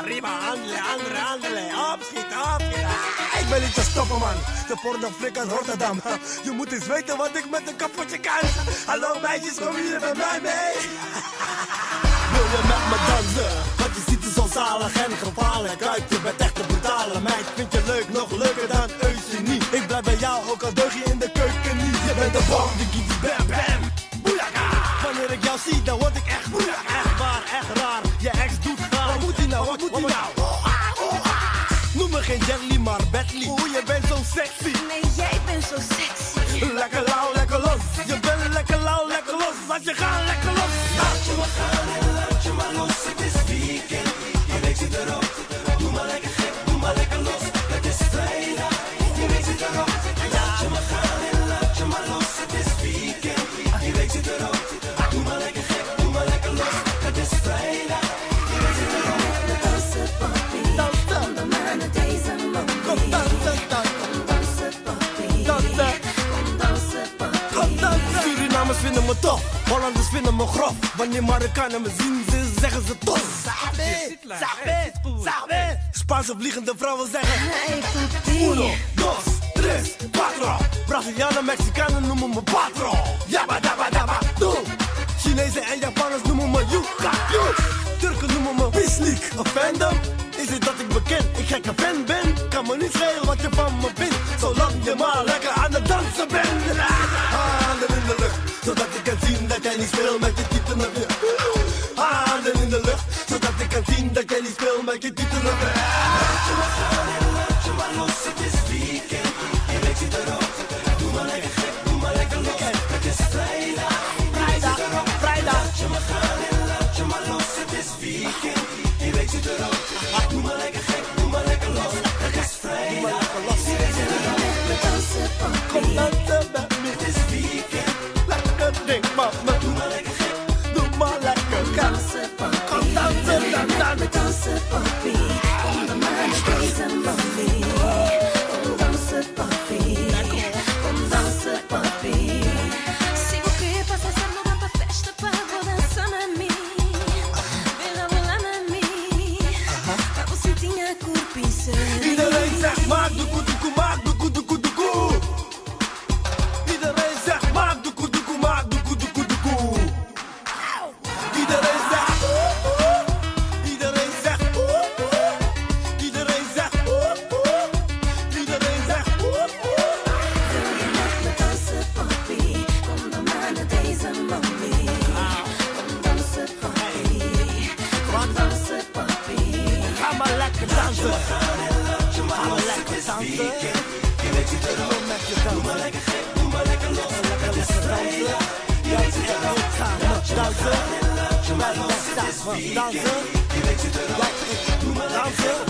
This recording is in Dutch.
prima. Handelen, handelen, handelen. Opschieten. Ik ben niet te stoppen, man. De porno flik uit Rotterdam. Je moet eens weten wat ik met een kapotje kan. Hallo meisjes, kom hier met mij mee. Wil je met me dansen? Want je ziet er zo zalig en gevaarlijk uit. Je bent echt een brutale meid. Vind je leuk, nog leuker dan Eugenie. Ik blijf bij jou, ook al deug je in de keuken niet. Je bent de bom, die giet bam bam. Boeiaka. Wanneer ik jou zie, dan word ik echt boeiaka. Echt waar, echt raar. Je ex doet nou, wat moet hij nou? Noem me geen Jelly, maar Bentley. Oeh, je bent zo sexy. Nee, jij bent zo sexy. Lekker lauw, lekker los. Je bent lekker lauw, lekker los. Laat je gaan, me tof, Hollanders vinden me grof. Wanneer Marokkanen me zien, ze zeggen ze tof. Sabe, sabe, sabe. Spaanse vliegende vrouwen zeggen. Uno, dos, tres, cuatro. Brazilianen, Mexicanen noemen me patron. Yabba dabba dabba doe. Chinezen en Japanners noemen me Yuka. Yu. Turken noemen me Bislik. Een fandom is het dat ik bekend, ik gekke fan ben. Kan me niet schelen wat je van me vindt, zolang je maar lekker aan het dansen bent. Handen niet speelt met je titel naar weer. In de lucht, zodat ik kan zien dat jij pincel. Ainda nem desarmado, conto com mais. Je weet het erop. Doe maar lekker al. doe maar lekker los. Het is vrijdag. Je weet het erop. Dansen. Dansen. Je weet het erop. Dansen.